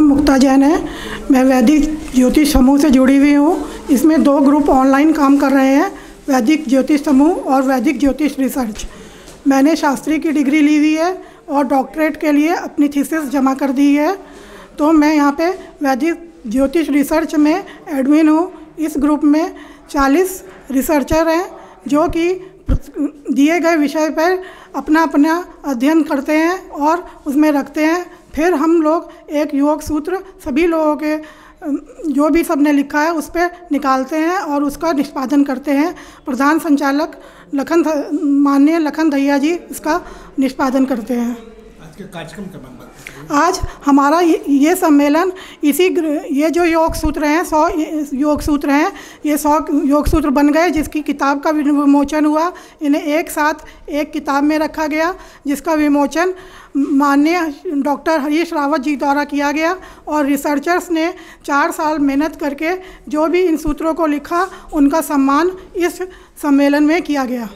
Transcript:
ममता जैन है। मैं वैदिक ज्योतिष समूह से जुड़ी हुई हूँ। इसमें दो ग्रुप ऑनलाइन काम कर रहे हैं, वैदिक ज्योतिष समूह और वैदिक ज्योतिष रिसर्च। मैंने शास्त्री की डिग्री ली हुई है और डॉक्टरेट के लिए अपनी थीसिस जमा कर दी है। तो मैं यहाँ पे वैदिक ज्योतिष रिसर्च में एडमिन हूँ। इस ग्रुप में 40 रिसर्चर हैं, जो कि दिए गए विषय पर अपना अपना अध्ययन करते हैं और उसमें रखते हैं। फिर हम लोग एक योग सूत्र सभी लोगों के जो भी सबने लिखा है उस पर निकालते हैं और उसका निष्पादन करते हैं। प्रधान संचालक लखन माननीय लखन दैया जी इसका निष्पादन करते हैं। कार्यक्रम का आज हमारा ये सम्मेलन इसी ये जो योग सूत्र हैं, सौ योग सूत्र हैं, ये सौ योग सूत्र बन गए, जिसकी किताब का विमोचन हुआ। इन्हें एक साथ, एक किताब में रखा गया, जिसका विमोचन माननीय डॉक्टर हरीश रावत जी द्वारा किया गया और रिसर्चर्स ने चार साल मेहनत करके जो भी इन सूत्रों को लिखा, उनका सम्मान इस सम्मेलन में किया गया।